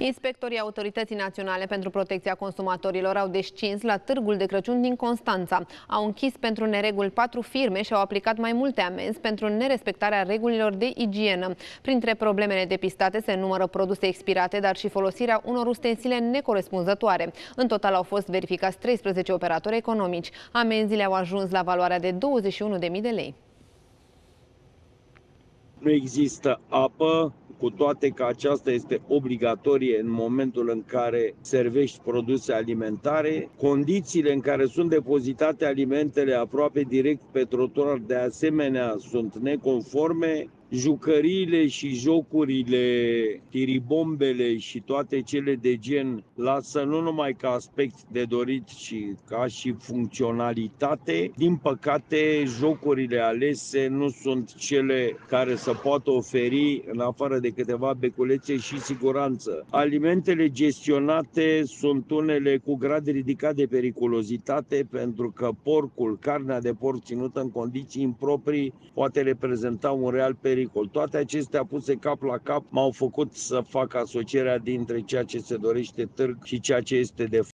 Inspectorii Autorității Naționale pentru Protecția Consumatorilor au descins la Târgul de Crăciun din Constanța. Au închis pentru nereguli patru firme și au aplicat mai multe amenzi pentru nerespectarea regulilor de igienă. Printre problemele depistate se numără produse expirate, dar și folosirea unor ustensile necorespunzătoare. În total au fost verificați 13 operatori economici. Amenziile au ajuns la valoarea de 21.000 de lei. Nu există apă, cu toate că aceasta este obligatorie în momentul în care servești produse alimentare. Condițiile în care sunt depozitate alimentele aproape direct pe trotuar de asemenea sunt neconforme jucăriile și jocurile, tiribombele și toate cele de gen lasă nu numai ca aspect de dorit, ci ca și funcționalitate. Din păcate, jocurile alese nu sunt cele care să poată oferi, în afară de câteva beculețe, și siguranță. Alimentele gestionate sunt unele cu grad ridicat de periculozitate, pentru că porcul, carnea de porc ținută în condiții improprii, poate reprezenta un real pericol pericol. Toate acestea puse cap la cap m-au făcut să fac asocierea dintre ceea ce se dorește târg și ceea ce este de